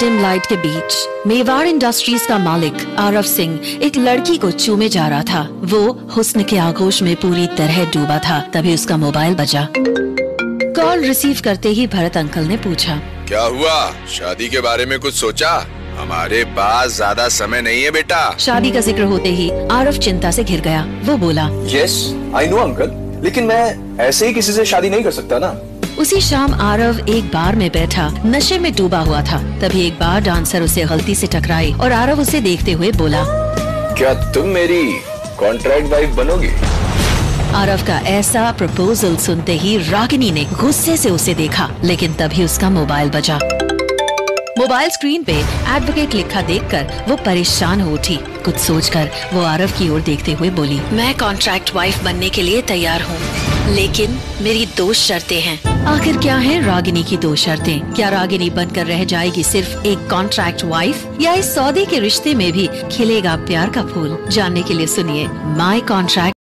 Dim light के बीच Mewar industries का मालिक आरव सिंह एक लड़की को चूमे जा रहा था। वो हुस्न के आगोश में पूरी तरह डूबा था। तभी उसका मोबाइल बजा। कॉल रिसीव करते ही भरत अंकल ने पूछा। क्या हुआ? शादी के बारे में कुछ सोचा? हमारे पास ज़्यादा समय नहीं है बेटा। शादी का ज़िक्र होते ही आरव चिंता से घिर गया। वो बोला यस आई नो अंकल लेकिन मैं ऐसे ही किसी से शादी नहीं कर सकता ना। उसी शाम आरव एक बार में बैठा नशे में डूबा हुआ था। तभी एक बार डांसर उसे गलती से टकराई और आरव उसे देखते हुए बोला क्या तुम मेरी कॉन्ट्रैक्ट वाइफ बनोगी? आरव का ऐसा प्रपोजल सुनते ही रागिनी ने गुस्से से उसे देखा लेकिन तभी उसका मोबाइल बजा। मोबाइल स्क्रीन पे एडवोकेट लिखा देखकर वो परेशान हो उठी। कुछ सोचकर वो आरव की ओर देखते हुए बोली मैं कॉन्ट्रैक्ट वाइफ बनने के लिए तैयार हूँ। लेकिन मेरी दो शर्तें हैं। आखिर क्या है रागिनी की दो शर्तें? क्या रागिनी बनकर रह जाएगी सिर्फ़ एक कॉन्ट्रैक्ट वाइफ या इस सौदे के रिश्ते में भी खिलेगा प्यार का फूल? जानने के लिए सुनिए माई कॉन्ट्रैक्ट